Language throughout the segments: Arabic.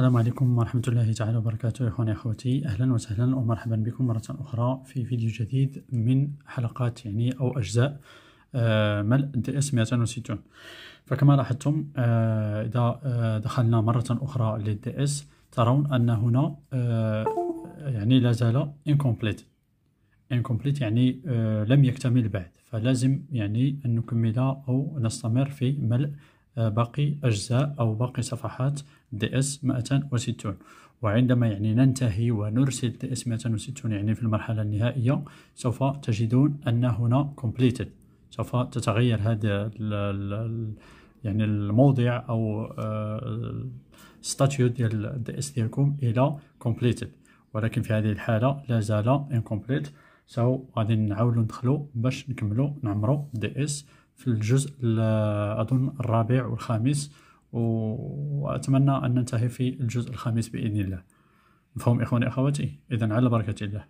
السلام عليكم ورحمة الله تعالى وبركاته. إخواني أخوتي أهلا وسهلا ومرحبا بكم مرة أخرى في فيديو جديد من حلقات يعني أو أجزاء آه، ملء DS 260 فكما لاحظتم آه، إذا آه، دخلنا مرة أخرى لل DS ترون أن هنا يعني لا زال incomplete. incomplete يعني لم يكتمل بعد. فلازم يعني أن نكمل أو نستمر في ملء باقي أجزاء أو باقي صفحات DS 260 وعندما يعني ننتهي ونرسل DS 260 يعني في المرحلة النهائية سوف تجدون أن هنا completed. سوف تتغير هذا يعني الموضع أو status آه، ديال ال DS ديالكم إلى completed. ولكن في هذه الحالة لا زال incomplete. so غادي نعاودو ندخلو باش نكملو نعمرو DS في الجزء أظن الرابع والخامس وأتمنى أن ننتهي في الجزء الخامس بإذن الله. مفهوم إخواني أخواتي؟ إذا على بركة الله.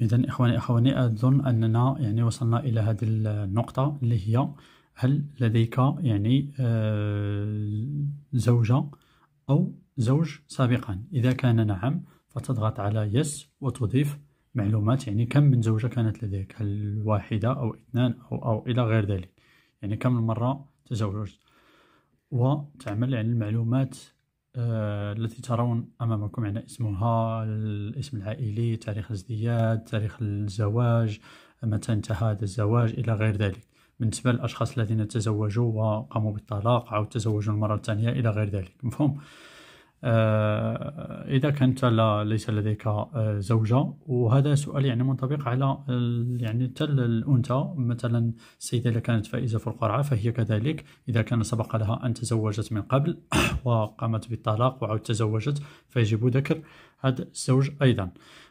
إذا إخواني أخواني أظن أننا يعني وصلنا إلى هذه النقطة اللي هي هل لديك يعني آه، زوجة أو زوج سابقا؟ إذا كان نعم فتضغط على يس وتضيف معلومات يعني كم من زوجة كانت لديك؟ هل واحدة أو اثنان أو, أو إلى غير ذلك؟ يعني كم مرة تزوجت؟ وتعمل يعني المعلومات آه التي ترون أمامكم يعني اسمها الاسم العائلي تاريخ الازدياد تاريخ الزواج متى انتهى هذا الزواج إلى غير ذلك. بالنسبة للأشخاص الذين تزوجوا وقاموا بالطلاق أو تزوجوا المرة الثانية إلى غير ذلك. مفهوم؟ آه، إذا كانت لا ليس لديك آه، زوجة. وهذا سؤال يعني منطبق على يعني حتى الأنثى. مثلا السيدة إذا كانت فائزة في القرعة فهي كذلك. إذا كان سبق لها أن تزوجت من قبل وقامت بالطلاق وعود تزوجت فيجب ذكر هذا الزوج أيضا.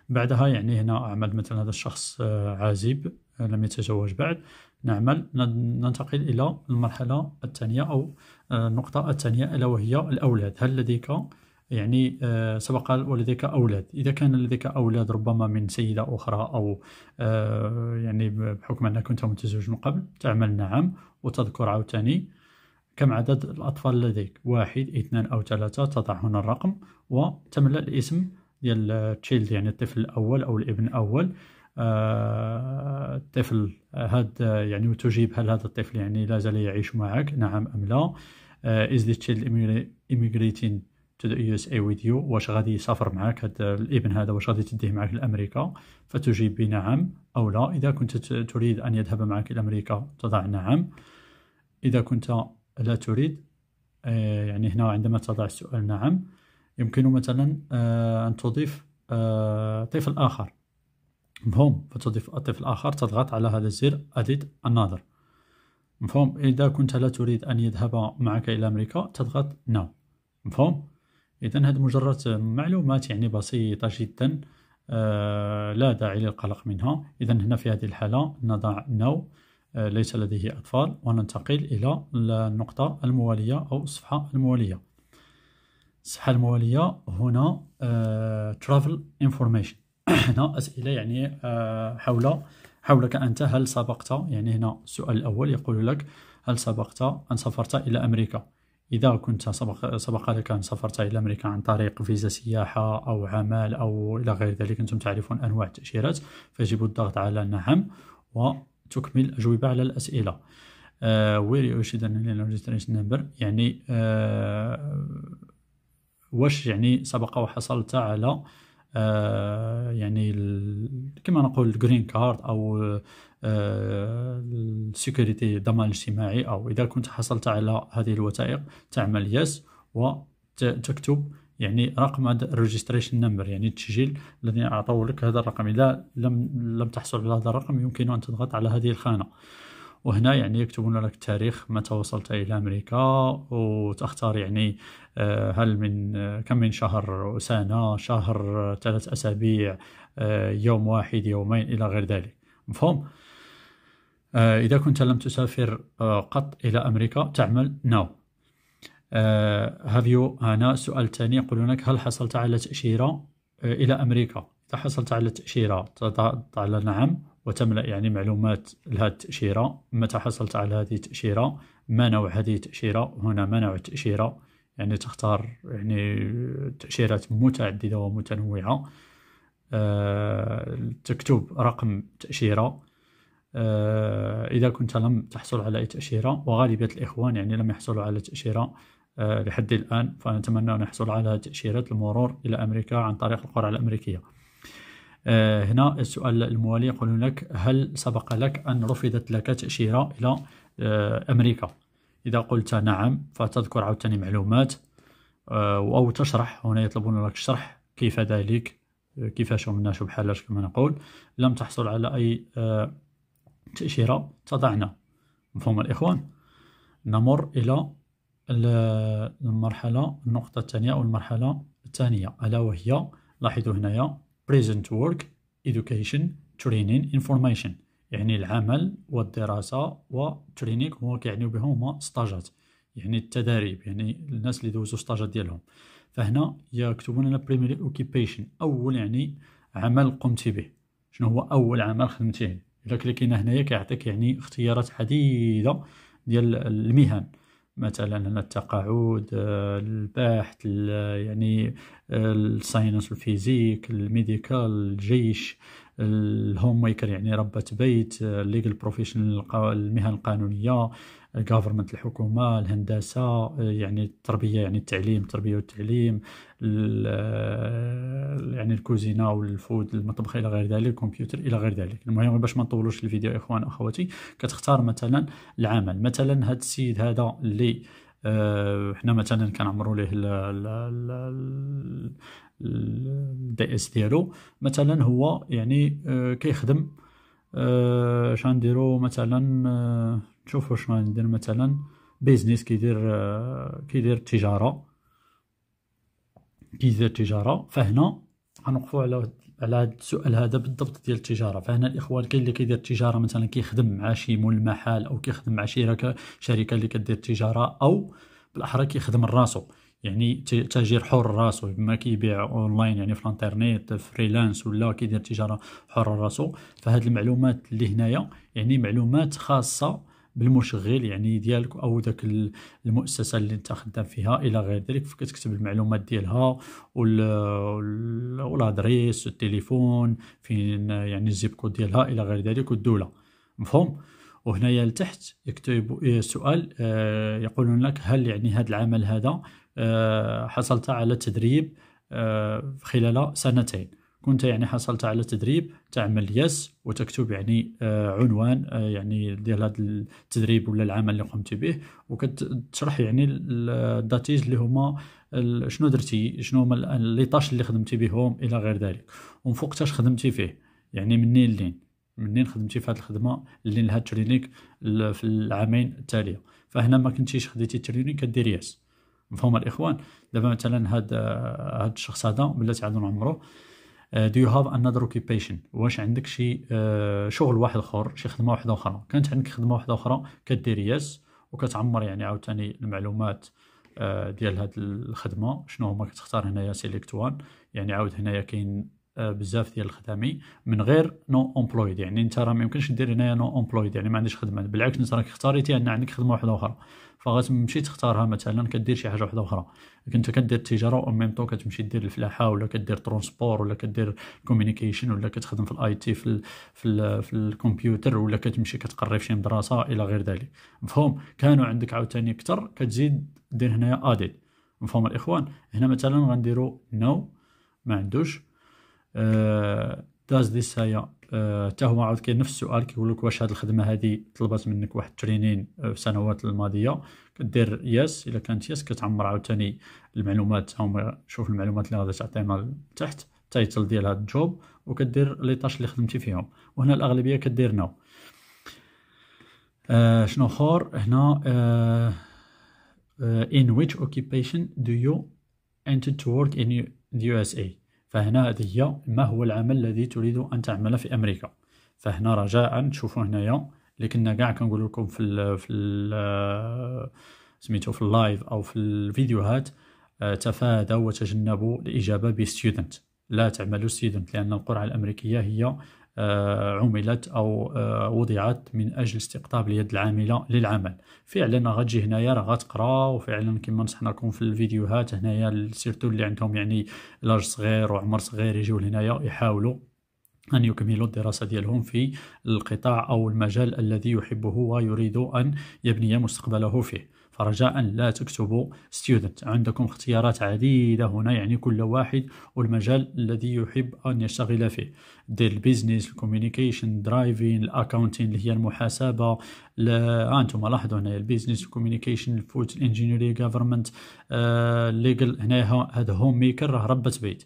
بعدها يعني هنا أعمل مثلا هذا الشخص آه، عازب لم يتزوج بعد. نعمل ننتقل إلى المرحلة الثانية أو النقطة الثانية ألا وهي الأولاد. هل لديك يعني آه، سبق ولديك أولاد؟ إذا كان لديك أولاد ربما من سيدة أخرى أو آه، يعني بحكم أنك كنت متزوج من قبل تعمل نعم وتذكر عاوتاني. كم عدد الأطفال لديك؟ واحد اثنان أو ثلاثة تضع هنا الرقم وتملأ الاسم ديال تشيلد يعني الطفل الأول أو الابن الأول. آه، الطفل هذا يعني وتجيب هل هذا الطفل يعني لا زال يعيش معك نعم أم لا؟ is the child immigrating to the USA with you واش غادي يسافر معك؟ هذا الابن هذا واش غادي تديه معك لأمريكا؟ فتجيب بنعم أو لا. إذا كنت تريد أن يذهب معك إلى أمريكا تضع نعم. إذا كنت لا تريد آه، يعني هنا عندما تضع السؤال نعم يمكن مثلا آه، أن تضيف آه، طفل آخر. مفهوم. فتضيف الطفل الآخر تضغط على هذا الزر Edit Another. مفهوم. إذا كنت لا تريد أن يذهب معك إلى أمريكا تضغط No مفهوم. إذا هذه مجرد معلومات يعني بسيطة جدا. آه لا داعي للقلق منها. إذا هنا في هذه الحالة نضع نو آه ليس لديه أطفال. وننتقل إلى النقطة الموالية أو الصفحة الموالية. الصفحة الموالية هنا آه travel information. هنا أسئلة يعني آه حول حولك أنت هل سبقت؟ يعني هنا السؤال الأول يقول لك هل سبقت أن سافرت إلى أمريكا؟ إذا كنت سبق, سبق لك أن سافرت إلى أمريكا عن طريق فيزا سياحة أو عمل أو إلى غير ذلك أنتم تعرفون أنواع التأشيرات فيجب الضغط على نعم وتكمل الأجوبة على الأسئلة. were you issued registration number يعني uh, واش يعني سبق وحصلت على آه يعني كما نقول ال green card أو آه ال security الضمان الاجتماعي أو إذا كنت حصلت على هذه الوثائق تعمل yes وتكتب يعني رقم ال registration number يعني التسجيل الذي اعطوا لك هذا الرقم. إذا لم لم تحصل على هذا الرقم يمكن أن تضغط على هذه الخانة. وهنا يعني يكتبون لك التاريخ متى وصلت إلى أمريكا وتختار يعني آه، هل من آه، كم من شهر سنة شهر ثلاث أسابيع آه، يوم واحد يومين إلى غير ذلك. مفهوم؟ إذا كنت لم تسافر قط إلى أمريكا تعمل no have you هنا السؤال الثاني يقول لك هل حصلت على تأشيرة إلى أمريكا؟ إذا حصلت على تأشيرة على نعم. وتملأ يعني معلومات لهذه التأشيرة متى حصلت على هذه التأشيرة؟ ما نوع هذه التأشيرة؟ هنا ما نوع التأشيرة. يعني تختار يعني تأشيرات متعددة ومتنوعة. تكتب رقم تأشيرة. إذا كنت لم تحصل على أي تأشيرة وغالبية الإخوان يعني لم يحصلوا على تأشيرة لحد الآن فنتمنى أن يحصل على تأشيرة المرور إلى أمريكا عن طريق القرعة الأمريكية. هنا السؤال الموالي يقول لك هل سبق لك أن رفضت لك تأشيرة إلى آه، أمريكا؟ إذا قلت نعم فتذكر عاوتاني معلومات آه، أو تشرح هنا يطلبون لك شرح كيف ذلك؟ كيفاش الناس بحالاش كما نقول. لم تحصل على أي تأشيرة تضعنا مفهوم الإخوان؟ نمر إلى المرحلة النقطة الثانية أو المرحلة الثانية ألا وهي؟ لاحظوا هنايا. Present work education training information. يعني العمل والدراسة و training هو كيعني بهم هما ستاجات يعني التدريب يعني الناس اللي دوزو ستاجات ديالهم. فهنا يكتبون لنا primary occupation أول يعني عمل قمت به. شنو هو أول عمل خدمتيه إذا كليكينا هنايا كيعطيك يعني اختيارات عديدة ديال المهن. مثلا التقاعد البحث يعني ال science ال physics ال medical الجيش. ال homemaker يعني ربة بيت ال legal professional المهن القانونية ال government الحكومة الهندسة يعني التربية يعني التعليم التربية والتعليم يعني الكوزينة وال food المطبخ إلى غير ذلك الكمبيوتر إلى غير ذلك. المهم باش ما نطولوش الفيديو إخوان أخواتي كتختار مثلا العمل. مثلا هاد السيد هذا اللي حنا مثلا كنعمرو ليه ال DS ديالو. مثلا هو يعني آه، كيخدم. آه، اش غنديرو مثلا شوفوا واش غندير مثلا. business كيدير كيدير تجاره كيدير تجاره فهنا غنوقفوا على على هذا السؤال هذا بالضبط ديال التجارة. فهنا الإخوان كاين اللي كيدير التجارة مثلا كيخدم مع شي مول محل أو كيخدم مع شركه شركة اللي كدير التجارة أو بالأحرى كيخدم راسو. يعني تاجر حر راسو. ما كيبيع أونلاين يعني في الإنترنت freelance ولا كيدير تجارة حر راسو. فهاد المعلومات اللي هنايا يعني معلومات خاصة بالمشغل يعني ديالك أو ذاك المؤسسة اللي أنت خدام فيها إلى غير ذلك فكتكتب المعلومات ديالها وال address التليفون فين يعني ال zip code ديالها إلى غير ذلك والدولة. مفهوم؟ وهنايا لتحت يكتب السؤال آه، يقولون لك هل يعني هذا العمل هذا آه، حصلت على تدريب آه، خلال سنتين. كنت يعني حصلت على تدريب تعمل yes وتكتب يعني آه، عنوان يعني ديال هذا التدريب ولا العمل اللي قمت به. وكتشرح يعني ال duties اللي هما شنو درتي شنو هما les tâches اللي خدمتي بهم إلى غير ذلك. ومن فوقتاش خدمتي فيه يعني منين لين. منين خدمتي في هذه الخدمة اللي لها training في العامين التالية. فهنا ما كنتيش خديتي training كدير yes مفهوم الإخوان؟ دابا مثلا هاد هاد الشخص هذا بلاتي عندو نعمرو do you have another occupation واش عندك شي آه، شغل واحد آخر شي خدمة واحدة آخرى؟ كانت عندك خدمة واحدة آخرى كدير yes وكتعمر يعني عاوتاني المعلومات آه، ديال هاد الخدمة. شنو هما كتختار هنايا select one يعني عاود هنايا كاين آه، بزاف ديال الخدامي. من غير not employed يعني انت راه ما يمكنش دير هنايا not employed يعني ما عنديش خدمة. بالعكس انت راك اختاريتي أن عندك خدمة واحدة آخرى. فغتمشي تختارها مثلا كدير شي حاجة واحدة أخرى كنت كدير التجارة أو ميم طو كتمشي دير الفلاحة ولا كدير transport ولا كدير communication ولا كتخدم في ال IT في في, في الكمبيوتر ولا كتمشي كتقري في شي مدرسة إلى غير ذلك. مفهوم؟ كانوا عندك عاوتاني أكثر كتزيد دير هنايا add مفهوم الإخوان؟ هنا مثلا غنديرو no no. ما عندوش. does this هيا حتى هو عاود كاين نفس السؤال كيقول لك واش هاد الخدمة هادي طلبات منك واحد ال training في السنوات الماضية؟ كدير yes إلا كانت yes كتعمر عاوتاني المعلومات. هما شوف المعلومات اللي غادي تعطينا تحت ال title ديال هاد ال job وكدير les tâches اللي خدمتي فيهم. وهنا الأغلبية كدير no آه شنو آخر؟ هنا uh, in which occupation do you intend to work in the USA فهنا هذه هي ما هو العمل الذي تريد أن تعمل في أمريكا. فهنا رجاء تشوفوا هنايا اللي كنا كاع كنقول لكم في ال في ال سميتو في ال live أو في الفيديوهات آه، تفادوا وتجنبوا الإجابة ب student لا تعملوا student لأن القرعة الأمريكية هي عملت أو وضعت من أجل استقطاب اليد العاملة للعمل. فعلا غتجي هنايا راه غتقرأ وفعلا كما نصحنا لكم في الفيديوهات هنايا سيرتو اللي عندهم يعني لاج صغير وعمر صغير يجيو لهنايا يحاولوا أن يكملوا الدراسة ديالهم في القطاع أو المجال الذي يحبه ويريد أن يبني مستقبله فيه. فرجاء لا تكتبوا student. عندكم اختيارات عديدة هنا يعني كل واحد والمجال الذي يحب أن يشتغل فيه. دير ال business ال communication driving ال accounting اللي هي المحاسبة. أنتم لاحظوا هنا البيزنس الكوميونيكيشن الفوت الانجينيري جافرمنت ليجل هنا هذا homemaker راه ربة بيت.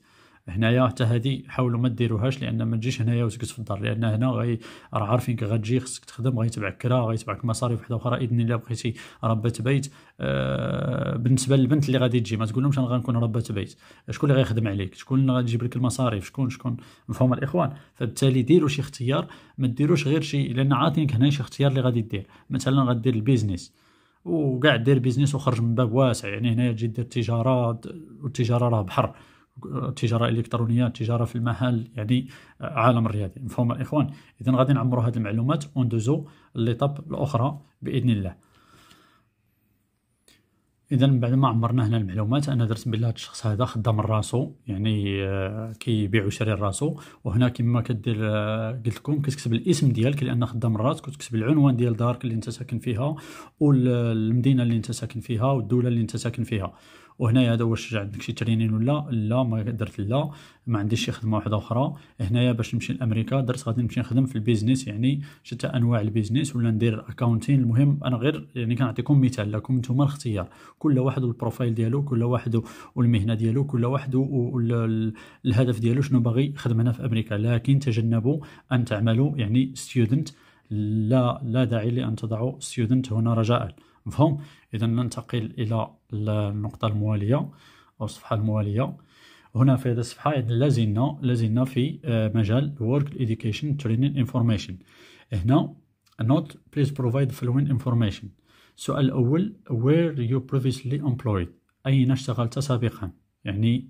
هنايا حتى هادي حاولوا ما ديروهاش لأن ما تجيش هنايا وتجلس في الدار. لأن هنا غي راه عارفينك غتجي خصك تخدم غيتبعك كرا غيتبعك مصاريف وحدة أخرى إذن إلا بغيتي ربة بيت آه بالنسبة للبنت اللي غادي تجي. ما تقولهمش أنا غنكون ربة بيت. شكون اللي غيخدم عليك؟ شكون اللي غيجيب لك المصاريف؟ شكون شكون؟ مفهوم الإخوان؟ فبالتالي ديروا شي اختيار ما ديروش غير شي لأن عاطينك هنا شي اختيار اللي غادي دير. مثلا غدير ال business وكاع دير business وخرج من باب واسع. يعني هنا تجي دير تجاره والتجارة راه بحر. التجاره الالكترونيه التجاره في المحل يعني عالم الرياضي. مفهوم الإخوان؟ اذا غادي نعمروا هذه المعلومات وندوزو ليطاب الأخرى بإذن الله. اذا بعد ما عمرنا هنا المعلومات أنا درت بلي هذا الشخص هذا خدام راسو يعني آه، كيبيع ويشري راسو وهنا كما كدير آه، قلت لكم كتكتب الاسم ديالك لأن خدام راسك وتكتب العنوان ديال دارك اللي انت ساكن فيها والمدينة اللي انت ساكن فيها والدولة اللي انت ساكن فيها. وهنايا هذا واش عندك شي ترينين ولا؟ لا ما درت لا. ما عنديش شي خدمة واحدة أخرى. هنايا باش نمشي لأمريكا درت غادي نمشي نخدم في ال business يعني شتى أنواع ال business ولا ندير accounting المهم أنا غير يعني كنعطيكم مثال لكم نتوما الاختيار. كل واحد وال profile ديالو كل واحد والمهنة ديالو كل واحد والهدف ديالو شنو باغي يخدم هنا في أمريكا. لكن تجنبوا أن تعملوا يعني student لا لا داعي لأن تضعوا student هنا رجاء. مفهوم؟ اذا ننتقل إلى النقطة الموالية أو الصفحة الموالية. هنا في هذه الصفحة لازلنا لازلنا في آه، مجال work education training information. هنا note please provide following information. السؤال الأول where you previously employed أين اشتغلت سابقا؟ يعني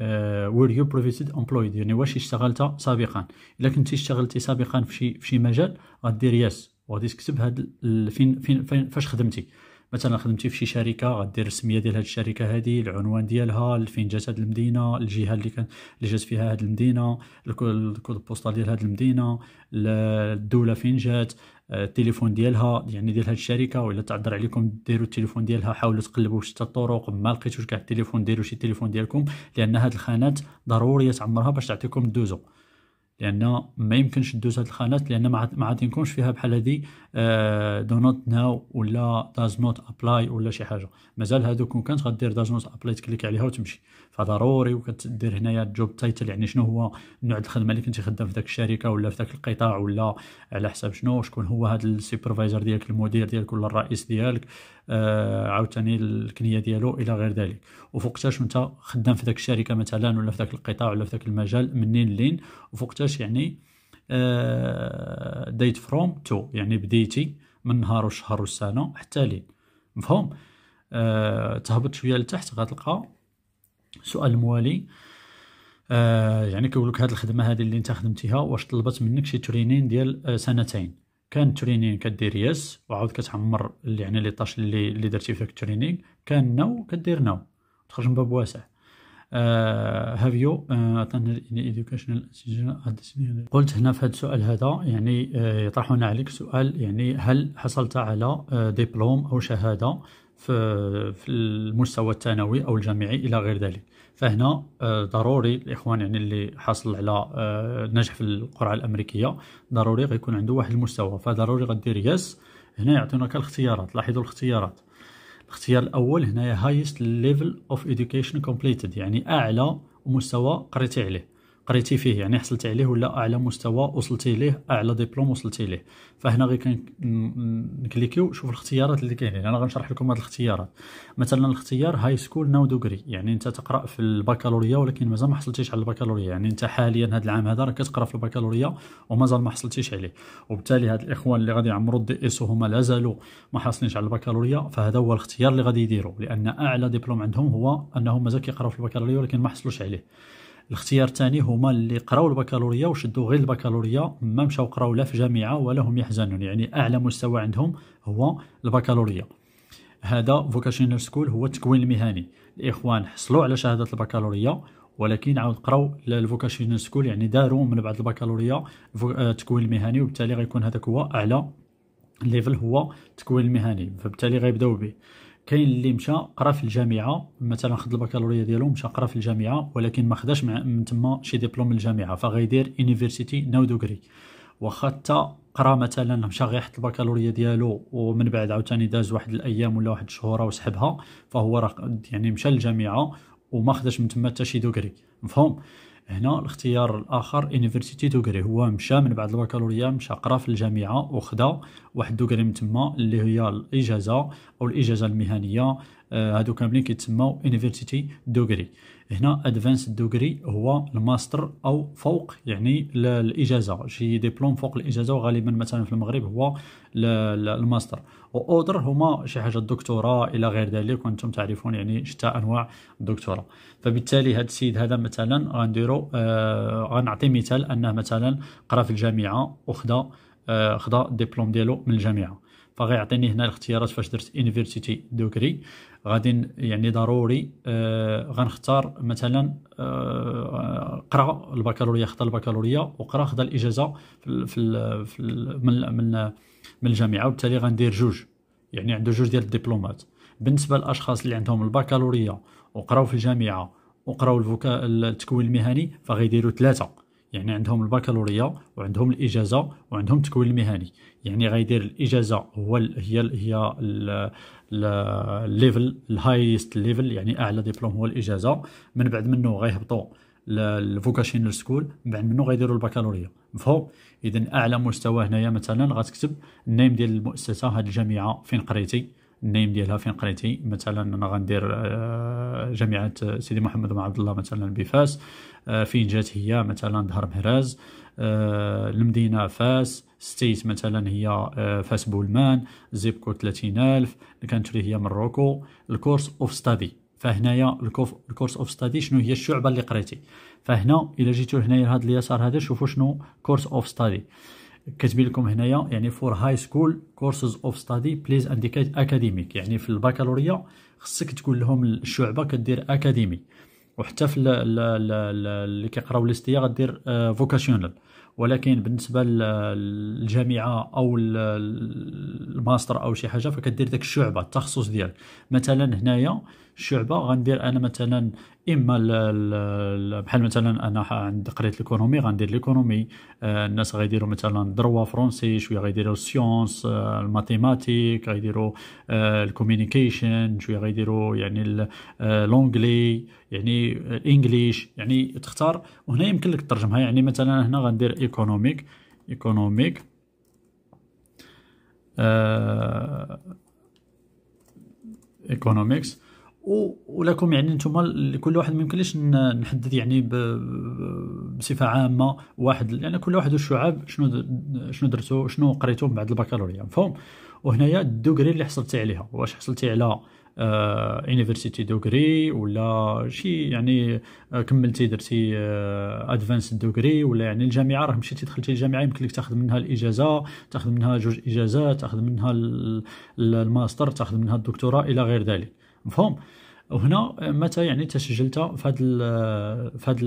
uh, were you previously employed يعني واش اشتغلت سابقا؟ إلا كنتي اشتغلتي سابقا في شي في شي مجال غدير يس وغادي تكتب هاد فين فين, فين فاش خدمتي. مثلا خدمتي في شي شركة غدير السمية ديال هاد الشركة هادي العنوان ديالها فين جات هاد المدينة الجهة اللي كان اللي جات فيها هاد المدينة ال code ال postal ديال هاد المدينة الدولة فين جات التليفون ديالها يعني ديال هاد الشركة ولا تعذر عليكم ديروا التليفون ديالها حاولوا تقلبوا شتى الطرق ما لقيتوش كاع التليفون ديروا شي تليفون ديالكم لأن هاد الخانات ضروريه تعمرها باش تعطيكم الدوزو. لأن ما يمكنش دوز هاد الخانات لأن ما عاطينكمش فيها بحال هادي do not know ولا does not apply ولا شي حاجة. مازال هادو كون كانت غدير does not apply تكليكي عليها وتمشي. فضروري وكتدير هنايا ال job title يعني شنو هو نوع الخدمة اللي كنتي خدام في داك الشركة ولا في داك القطاع ولا على حساب شنو شكون هو هذا ال supervisor ديالك المدير ديالك ولا الرئيس ديالك. آه عاوتاني الكنية ديالو إلى غير ذلك. وفوقتاش أنت خدام في داك الشركة مثلا ولا في داك القطاع ولا في داك المجال منين لين؟ وفوقتاش يعني date from to يعني بديتي من نهار والشهر والسنة حتى لين. مفهوم؟ آه تهبط شوية لتحت غتلقى السؤال الموالي آه يعني كيقول لك هذه الخدمة هذه اللي أنت خدمتيها واش طلبت منك شي training ديال آه سنتين. كان training كدير yes وعاود كتعمر يعني لي طاش اللي اللي درتي فيك ال training كان no كدير no تخرج من باب واسع. have you educational قلت هنا في هذا السؤال هذا يعني uh, يطرحون عليك سؤال يعني هل حصلت على دبلوم uh, أو شهادة في في المستوى الثانوي أو الجامعي إلى غير ذلك؟ فهنا آه، ضروري الإخوان يعني اللي حاصل على آه، نجح في القرعة الأمريكية ضروري غيكون عنده واحد المستوى فضروري غدير yes. هنا يعطونك الاختيارات لاحظوا الاختيارات. الاختيار الأول هنايا highest level of education completed يعني أعلى مستوى قريتي عليه. قريتي فيه يعني حصلتي عليه ولا أعلى مستوى وصلتي ليه أعلى دبلوم وصلتي ليه فهنا غير كنكليكيو شوف الاختيارات اللي كاينين. أنا غنشرح لكم هاد الاختيارات. مثلا الاختيار high school no degree يعني أنت تقرأ في البكالوريا ولكن مازال ما حصلتيش على البكالوريا. يعني أنت حاليا هذا العام هذا راك كتقرا في البكالوريا ومازال ما حصلتيش عليه. وبالتالي هاد الإخوان اللي غادي يعمروا ال DS وهما لازالوا ما حاصلينش على البكالوريا فهذا هو الاختيار اللي غادي يديروا. لأن أعلى دبلوم عندهم هو أنهم مازال كيقراو في البكالوريا ولكن ما حصلوش عليه. الاختيار الثاني هما اللي قراو البكالوريا وشدوا غير البكالوريا ما مشاو قراو لا في جامعة ولا هم يحزنون. يعني أعلى مستوى عندهم هو البكالوريا. هذا vocational school هو التكوين المهني. الإخوان حصلوا على شهادة البكالوريا ولكن عاود قراو ال vocational school يعني داروا من بعد البكالوريا التكوين المهني وبالتالي غيكون هذاك هو أعلى level هو التكوين المهني فبالتالي غيبداو به. كاين اللي مشى قرا في الجامعة مثلا خد البكالوريا ديالو مشى قرا في الجامعة ولكن ما خداش من تما شي ديبلوم من الجامعة فغيدير university no degree واخا حتى قرا مثلا مشى غير حط البكالوريا ديالو ومن بعد عاوتاني داز واحد الأيام ولا واحد الشهور وسحبها فهو راه يعني مشى للجامعة وما خداش من تما حتى شي degree مفهوم؟ هنا الاختيار الآخر university degree هو مشى من بعد البكالوريا مشى قرا في الجامعة وخدا واحد degree من تما اللي هي الإجازة أو الإجازة المهنية. آه، هادو كاملين كيتسموا university degree هنا advanced degree هو الماستر أو فوق يعني الإجازة. شي ديبلوم فوق الإجازة وغالبا مثلا في المغرب هو الماستر. و other هما شي حاجة الدكتوراه إلى غير ذلك وأنتم تعرفون يعني شتى أنواع الدكتوراه. فبالتالي هذا السيد هذا مثلا غنديرو آه غنعطي مثال أنه مثلا قرأ في الجامعة وخدا آه خدا الدبلوم ديالو من الجامعة. فغيعطيني هنا الاختيارات فاش درت university degree غادي يعني ضروري آه غنختار مثلا آه قرأ البكالوريا خدا البكالوريا وقرأ خدا الإجازة في, في, في من من من الجامعة وبالتالي غندير جوج يعني عنده جوج ديال الدبلومات. بالنسبة للأشخاص اللي عندهم البكالوريا وقراو في الجامعة وقراو التكوين المهني فغيديروا ثلاثة. يعني عندهم البكالوريا وعندهم الإجازة وعندهم التكوين المهني. يعني غيدير الإجازة هو هي هي ال level ال highest level يعني أعلى دبلوم هو الإجازة. من بعد منه غيهبطوا ال vocational school من بعد منه غيديروا البكالوريا. مفهوم؟ اذا أعلى مستوى هنايا مثلا غتكتب ال name ديال المؤسسة هذه الجامعة فين قريتي؟ ال name ديالها فين قريتي؟ مثلا أنا غندير آه، جامعة سيدي محمد بن عبد الله مثلا بفاس آه، فين جات هي؟ مثلا دهر مهراز آه، المدينة فاس state مثلا هي فاس بولمان zip code 30000 ال country هي Morocco ال course of study. فهنايا ال course of study شنو هي؟ الشعبة اللي قريتي. فهنا إلا جيتو هنايا لهذا اليسار هذا شوفوا شنو course of study. كاتبين لكم هنايا يعني for high school courses of study please indicate academic يعني في البكالوريا خصك تقول لهم الشعبة كدير academic وحتى في اللي كيقراو les STIA غدير vocational ولكن بالنسبة للجامعة أو الماستر أو شي حاجة فكدير داك الشعبة التخصص ديالك. مثلا هنايا الشعبه غندير أنا مثلا إما بحال مثلا أنا عند قريت l'économie غندير l'économie آه الناس غيديروا مثلا droit français شوية غيديروا sciences آه ال mathématiques غيديروا آه ال communication شوية غيديروا يعني l'anglais يعني ال English يعني تختار. وهنا يمكن لك تترجمها يعني مثلا هنا غندير economic economic economics ولكم يعني نتوما كل واحد ما يمكنليش نحدد يعني بصفة عامة واحد يعني كل واحد والشعبة شنو شنو درتو شنو قريتو من بعد البكالوريا مفهوم؟ وهنايا ال degree اللي حصلتي عليها واش حصلتي على university آه degree ولا شي يعني آه كملتي درتي advanced آه degree ولا يعني الجامعة راه مشيتي دخلتي الجامعة يمكن لك تاخذ منها الإجازة تاخذ منها جوج إجازات تاخذ منها الماستر تاخذ منها الدكتوراه إلى غير ذلك. مفهوم؟ وهنا متى يعني تسجلت في هذه في هذه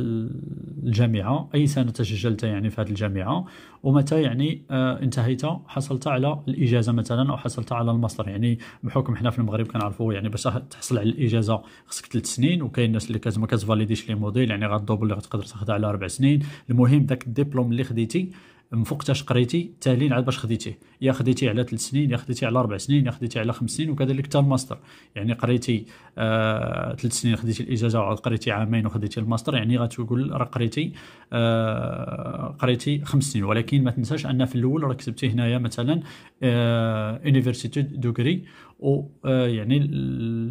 الجامعة؟ أي سنة تسجلت يعني في هذه الجامعة؟ ومتى يعني آه، انتهيت؟ حصلت على الإجازة مثلا أو حصلت على الماستر؟ يعني بحكم حنا في المغرب كنعرفوا يعني باش تحصل على الإجازة خصك ثلاث سنين وكاين الناس اللي ما كت validerيش les modules يعني غا double اللي غتقدر تاخذها على أربع سنين. المهم داك الدبلوم اللي خديتي من فوق تاش قريتي تالين عاد باش خديتيه. يا خديتي على ثلاث سنين يا خديتي على أربع سنين يا خديتي على خمس سنين وكذلك حتى الماستر. يعني قريتي آه ثلاث سنين خديتي الإجازة وعاد قريتي عامين وخديتي الماستر. يعني غتقول راه قريتي آه قريتي خمس سنين. ولكن ما تنساش أن في الأول راه كتبتي هنايا مثلا آه university degree و آه، يعني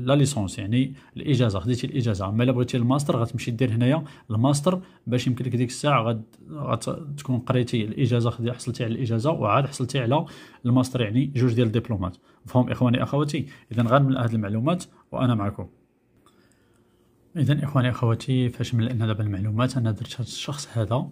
la licence يعني الإجازة خديتي الإجازة. أما إلا بغيتي الماستر غتمشي دير هنايا الماستر باش يمكن لك ديك الساعة غتكون قريتي الإجازة خدي حصلتي على الإجازة وعاد حصلتي على الماستر يعني جوج ديال الدبلومات. فهم إخواني أخواتي؟ إذا من هذه المعلومات وأنا معكم. إذا إخواني أخواتي فاش ملأنا دابا المعلومات أنا درت هذا الشخص هذا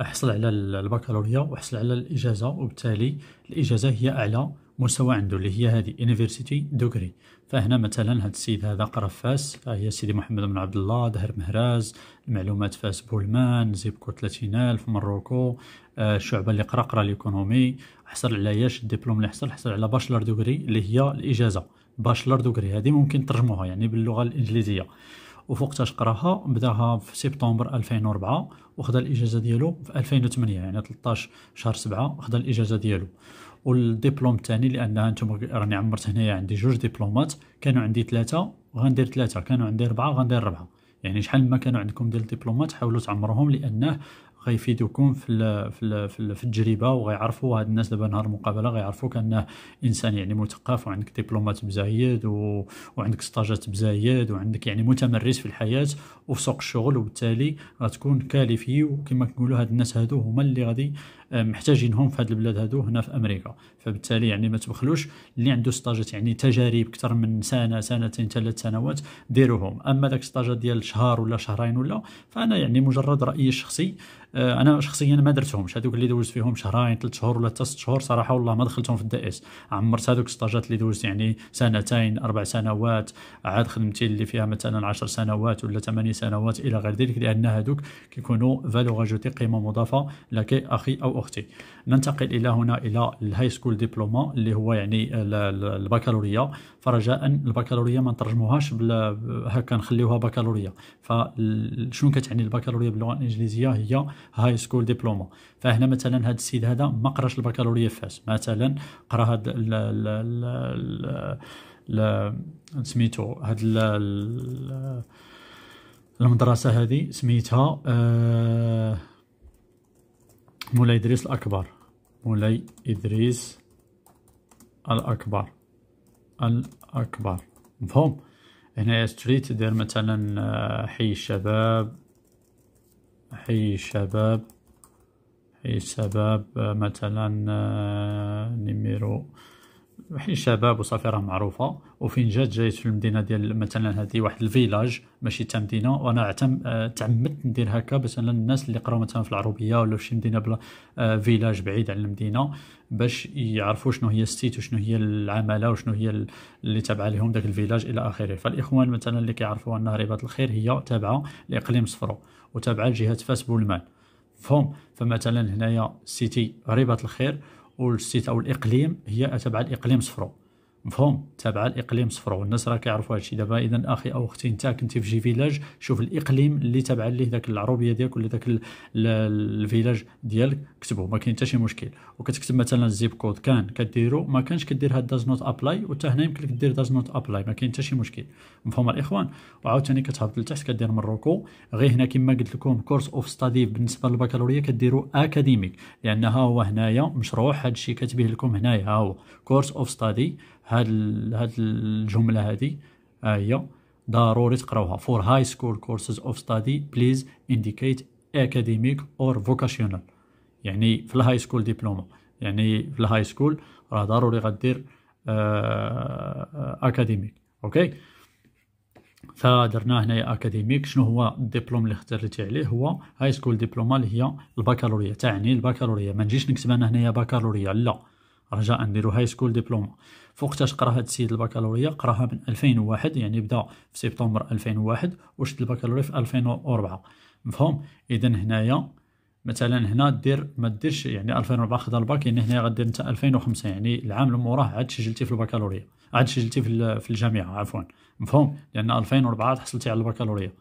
حصل على البكالوريا وحصل على الإجازة وبالتالي الإجازة هي أعلى مستوى عنده اللي هي هذه university degree فهنا مثلا هذا السيد هذا قرأ فاس هي سيدي محمد بن عبد الله ظهر المهراز المعلومات فاس بولمان zip code 30000 Morocco آه، الشعبه اللي قرأ قرأ l'économie حصل على ياش الدبلوم اللي حصل حصل على bachelor degree اللي هي الإجازة. bachelor degree هذه ممكن ترجموها يعني باللغة الإنجليزية. وفوقتاش قراها بداها في سبتمبر 2004 وخدا الإجازة ديالو في 2008 يعني 13 شهر 7 خدا الإجازة ديالو. والدبلوم الثاني لأن نتوما راني عمرت هنايا عندي جوج دبلومات كانوا عندي ثلاثة غندير ثلاثة كانوا عندي أربعة غندير أربعة. يعني شحال ما كانوا عندكم ديال الدبلومات حاولوا تعمروهم لأنه غيفيدوكم في ال في ال في, في التجربة وغيعرفوا هاد الناس دابا نهار المقابلة غيعرفوك انه إنسان يعني مثقف وعندك دبلومات بزايد و... وعندك stageات بزايد وعندك يعني متمرس في الحياة وفي سوق الشغل وبالتالي غتكون qualifié وكما كنقولوا هاد الناس هادو هما اللي غادي محتاجينهم في هاد البلاد هادو هنا في أمريكا. فبالتالي يعني ما تبخلوش اللي عنده stageات يعني تجارب أكثر من سنة سنتين ثلاث سنوات ديروهم. أما داك stageات ديال شهر ولا شهرين ولا فأنا يعني مجرد رأيي الشخصي آه، أنا شخصيا ما درتهمش. هذوك اللي دوزت فيهم شهرين ثلاث شهور ولا ست شهور صراحة والله ما دخلتهم في ال DS عمرت هذوك stageات اللي دوزت يعني سنتين أربع سنوات عاد خدمتي اللي فيها مثلا عشر سنوات ولا ثمانية سنوات إلى غير ذلك لأن هذوك كيكونوا valeur ajoutée قيمة مضافة لك أخي أو ننتقل إلى هنا إلى ال high school diploma اللي هو يعني البكالوريا. فرجاء البكالوريا ما نترجموهاش هكا نخليوها بكالوريا. فشنو كتعني البكالوريا باللغة الإنجليزية؟ هي high school diploma فهنا مثلا هذا السيد هذا ما قراش البكالوريا فاس مثلا قرا هذا سميتو هاد المدرسة هذه سميتها آه مولاي إدريس الأكبر. مولاي إدريس الأكبر. الأكبر. مفهوم؟ هنا street دير مثلا آه، حي الشباب حي الشباب حي الشباب آه، مثلا آه، numéro حي الشباب وصافي راه معروفة. وفين جات جايت في المدينة ديال مثلا هذه واحد ال village ماشي تا مدينة وأنا عتم تعمدت ندير هكا مثلا الناس اللي قراو مثلا في العروبية ولا في شي مدينة بلا village بعيد على المدينة باش يعرفوا شنو هي ال city وشنو هي العمالة وشنو هي اللي تابعة لهم داك ال village إلى آخره. فالإخوان مثلا اللي كيعرفوا أن رباط الخير هي تابعة لإقليم صفرو وتابعة لجهة فاس بولمان فهم فمثلا هنايا city رباط الخير وال city أو الإقليم هي تابعه لاقليم صفرو. مفهوم. تابعه الإقليم صفرو الناس راه كيعرفوا هادشي. دابا اذا أخي أو أختي أنت كنتي في شي village شوف الإقليم اللي تابع ليه داك العروبية ديالك ولا داك ال village ديالك كتبه ما كاين حتى شي مشكل. وكتكتب مثلا ال zip code كان كديرو ما كانش كدير هاد does not apply وحتى هنا يمكن لك دير does not apply ما كاين حتى شي مشكل. مفهوم الإخوان؟ وعاوتاني كتهبط لتحت كدير Morocco. غير هنا كما قلت لكم course of study بالنسبة للبكالوريا كديروا academic لأن ها هو هنايا مشروح هادشي كاتبيه لكم هنايا ها هو. course of study هاد هاد الجملة هادي. ها هي ضروري تقراوها. For high school courses of study please indicate academic or vocational. يعني في ال high school diploma يعني في ال high school راه ضروري غدير academic OK فدرنا هنايا academic شنو هو الدبلوم اللي اخترتي عليه؟ هو high school diploma اللي هي البكالوريا. تعني البكالوريا. ما نجيش نكتب أنا هنايا بكالوريا. لا. رجاء نديرو high school diploma فوقتاش قرا هاد السيد البكالوريا؟ قراها من 2001 يعني بدا في سبتمبر 2001 وشد البكالوريا في 2004 مفهوم؟ اذا هنايا مثلا هنا دير ما ديرش يعني 2004 خدا الباك يعني هنا غدير انت 2005 يعني العام اللي موراه عاد سجلتي في البكالوريا عاد سجلتي في في الجامعة عفوا. مفهوم؟ لأن 2004 حصلتي على البكالوريا.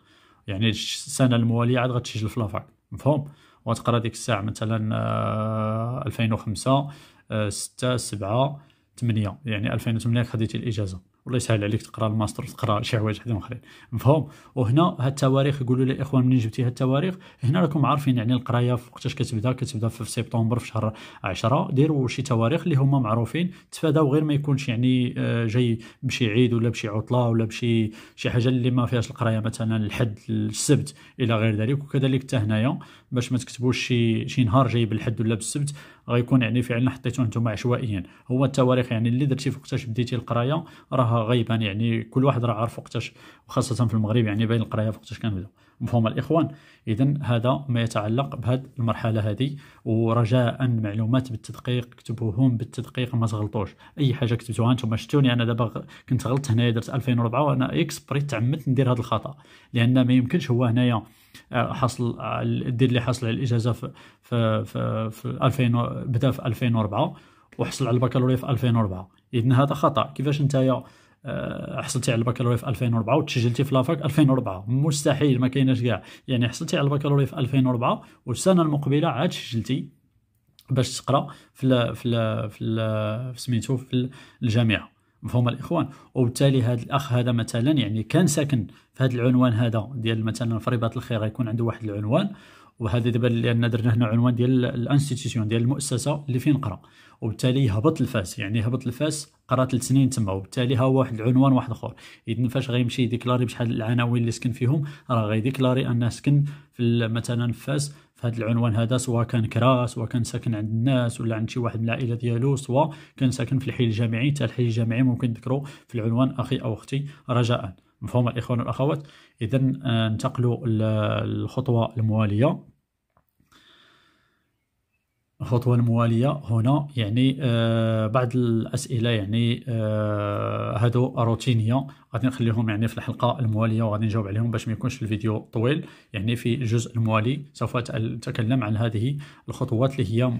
يعني السنة الموالية عاد غتسجل في la fac مفهوم؟ وتقرا ديك الساعة مثلا 2005 6 7 8 يعني 2008 خديتي الإجازة. والله يسهل عليك تقرأ الماستر تقرأ شي حوايج حدين آخرين. مفهوم؟ وهنا هاد التواريخ يقولوا لي الاخوان منين جبتي هاد التواريخ هنا راكم عارفين يعني القراية وقتاش كتبدا كتبدا في سبتمبر في شهر 10 ديروا شي تواريخ اللي هما معروفين. تفاداو غير ما يكونش يعني آه، جاي بشي عيد ولا بشي عطلة ولا بشي شي حاجة اللي ما فيهاش القراية مثلا الحد السبت إلى غير ذلك. وكذلك حتى هنايا باش ما تكتبوش شي شي نهار جاي بالحد ولا بالسبت غيكون يعني فعلا حطيتو نتوما عشوائيا. هو التواريخ يعني اللي درتي فوقتاش بديتي القراية راه راها غيبا يعني كل واحد راه عارف وقتاش وخاصة في المغرب يعني بين القراية وقتاش كنبداو مفهوم الإخوان؟ اذا هذا ما يتعلق بهذه المرحلة هذه ورجاء معلومات بالتدقيق كتبوهم بالتدقيق ما تغلطوش. أي حاجة كتبتوها أنتم شفتوني أنا دابا كنت غلطت هنايا درت 2004 وأنا اكسبري تعمدت ندير هذا الخطأ. لأن ما يمكنش هو هنايا حصل دير لي حصل على الإجازة في في في, في 2000 بدأ في 2004 وحصل على البكالوريا في 2004 اذا هذا خطأ. كيفاش نتايا آه، حصلتي على البكالوريا في 2004 وتسجلتي في لافاك 2004 مستحيل ما كايناش كاع. يعني حصلتي على البكالوريا في 2004 والسنة المقبلة عاد سجلتي باش تقرأ في ال في ال في, ال في سميتو في الجامعة. مفهوم الإخوان. وبالتالي هذا الأخ هذا مثلا يعني كان ساكن في هذا العنوان هذا ديال مثلا فريبات الخير غيكون عنده واحد العنوان. وهذا دابا لأن درنا هنا عنوان ديال ال institution ديال المؤسسة اللي فين نقرا وبالتالي هبط الفاس يعني هبط الفاس قرا ثلاث سنين تما وبالتالي ها واحد العنوان واحد آخر. اذا فاش غيمشي يديكلاري بشحال العناوين اللي سكن فيهم راه غيديكلاري أنه سكن في مثلا فاس في هذا العنوان هذا سواء كان كرا سواء كان ساكن عند الناس ولا عند شي واحد من العائلة ديالو سواء كان ساكن في الحي الجامعي. حتى الحي الجامعي ممكن تذكروا في العنوان أخي أو أختي رجاء. مفهوم الإخوان والأخوات. اذا آه، ننتقلوا الخطوه الموالية. الخطوة الموالية هنا يعني آه بعض الأسئلة يعني آه هادو روتينية. غادي نخليهم يعني في الحلقة الموالية وغادي نجاوب عليهم باش ما يكونش الفيديو طويل. يعني في الجزء الموالي سوف أتكلم عن هذه الخطوات اللي هي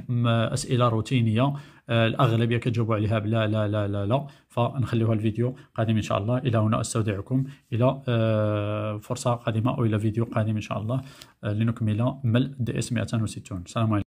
أسئلة روتينية. آه الأغلبية كتجاوبوا عليها بلا لا لا لا لا. فنخليوها الفيديو قادم إن شاء الله. إلى هنا أستودعكم. إلى آه فرصة قادمة أو إلى فيديو قادم إن شاء الله. آه لنكمل مل دي إس 260 سلام عليكم.